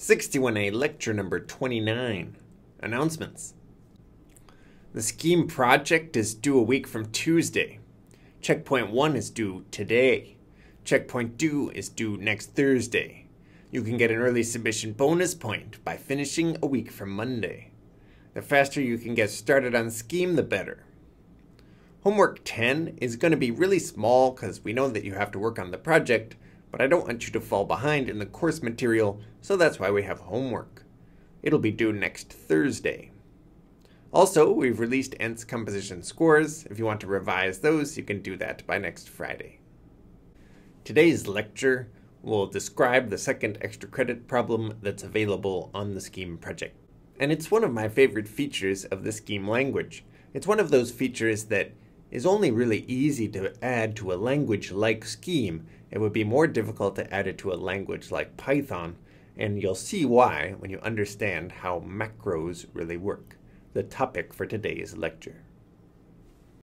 61A lecture number 29. Announcements. The Scheme project is due a week from Tuesday. Checkpoint 1 is due today. Checkpoint 2 is due next Thursday. You can get an early submission bonus point by finishing a week from Monday. The faster you can get started on Scheme, the better. Homework 10 is going to be really small because we know that you have to work on the project, but I don't want you to fall behind in the course material, so that's why we have homework. It'll be due next Thursday. Also, we've released Ants composition scores. If you want to revise those, you can do that by next Friday. Today's lecture will describe the second extra credit problem that's available on the Scheme project. And it's one of my favorite features of the Scheme language. It's one of those features that is only really easy to add to a language like Scheme. It would be more difficult to add it to a language like Python, and you'll see why when you understand how macros really work, the topic for today's lecture.